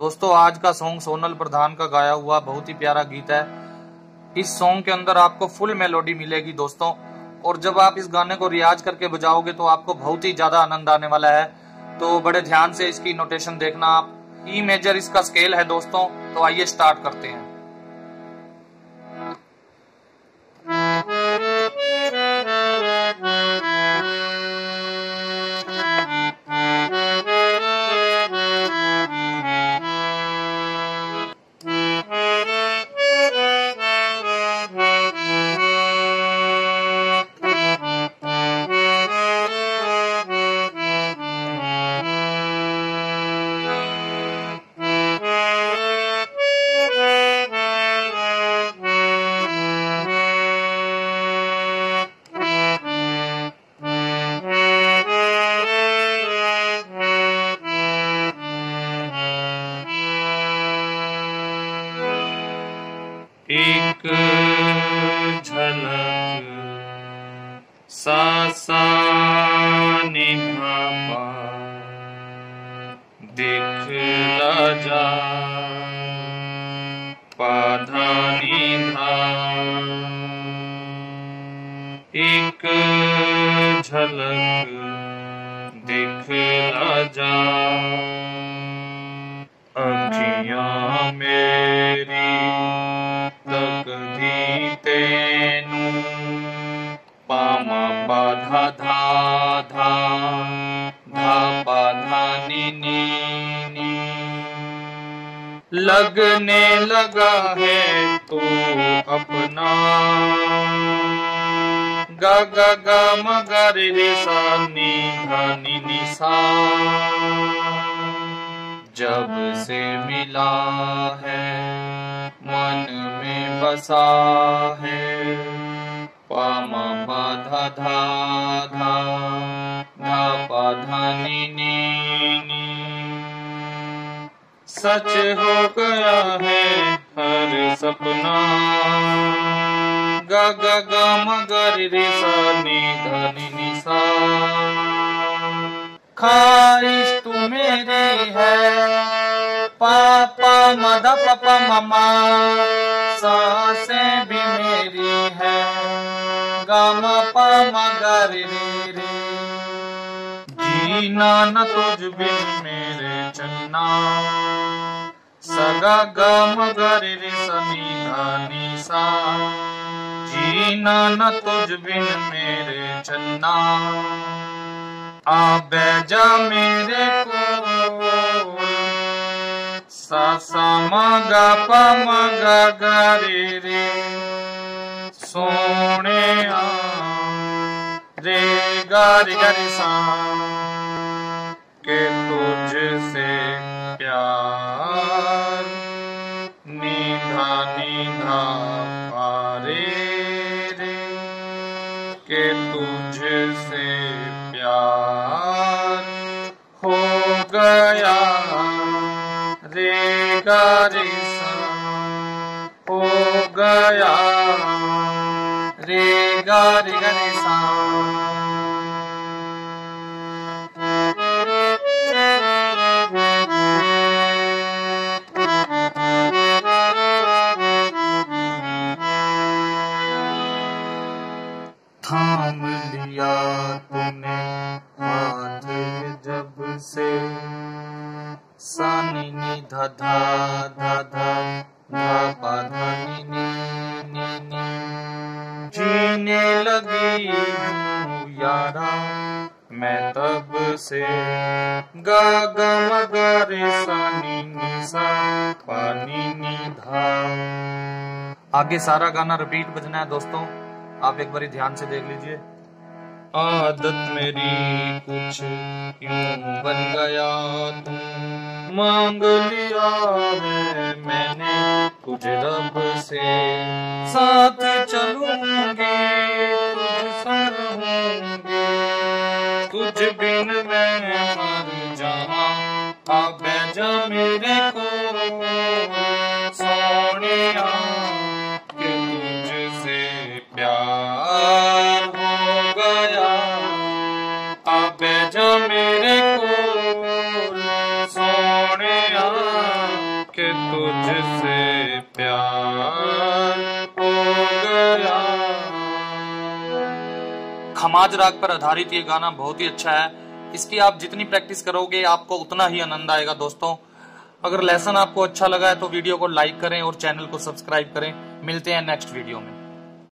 दोस्तों, आज का सॉन्ग सोनल प्रधान का गाया हुआ बहुत ही प्यारा गीत है। इस सॉन्ग के अंदर आपको फुल मेलोडी मिलेगी दोस्तों। और जब आप इस गाने को रियाज करके बजाओगे तो आपको बहुत ही ज़्यादा आनंद आने वाला है। तो बड़े ध्यान से इसकी नोटेशन देखना आप। ई मेजर इसका स्केल है दोस्तों तो आइए स्टार्ट करते हैं। झलक सासा निभापा दिखला जा पाधा निधा एक झलक दिखला जा अखियाँ मेरी लगने लगा है तो अपना। गा गा गा, मगर रे सा नी धा नी नी सा जब से मिला है, मन में बसा है। पामा, बाधा धा धा धा पाधा नी नी नी सच हो गया है हर सपना। गा गा गा, मगर रे सा नी सा खारिश तू मेरी है, पापा, मदा, पापा ममा साँसें भी मेरी है। गामा पा मगर रे रे जीना न तुझ बिन मेरे चन्ना सगा गा मगर रे सनी धानी सा जीना न तुझ बिन मेरे चन्ना आ बैजा मेरे को सा सा मगा पा मगा गा रे रे सोने आ रे तुझसे प्यार हो गया। रे गा हो गया। रे गा रे थाम लिया तूने हाथ जब से। सानी नी धा धा धा धा धा पा धा नी नी नी। जीने लगी हूँ यारा, मैं तब से। गा गा सानी नी सा पा नी नी धा। आगे सारा गाना रिपीट बजना है दोस्तों। आप एक बारी ध्यान से देख लीजिए। आदत मेरी कुछ यूँ बन गया तू। मांग लिया है मैंने कुछ रब से। साथ चलूँगी, तुझ संग होंगे। तुझ बिन मैं मर जावा अब जा मेरे को। के तुझसे प्यार हो गया खमाज राग पर आधारित ये गाना बहुत ही अच्छा है। इसकी आप जितनी प्रैक्टिस करोगे, आपको उतना ही आनंद आएगा दोस्तों। अगर लेसन आपको अच्छा लगा है तो वीडियो को लाइक करें और चैनल को सब्सक्राइब करें। मिलते हैं नेक्स्ट वीडियो में।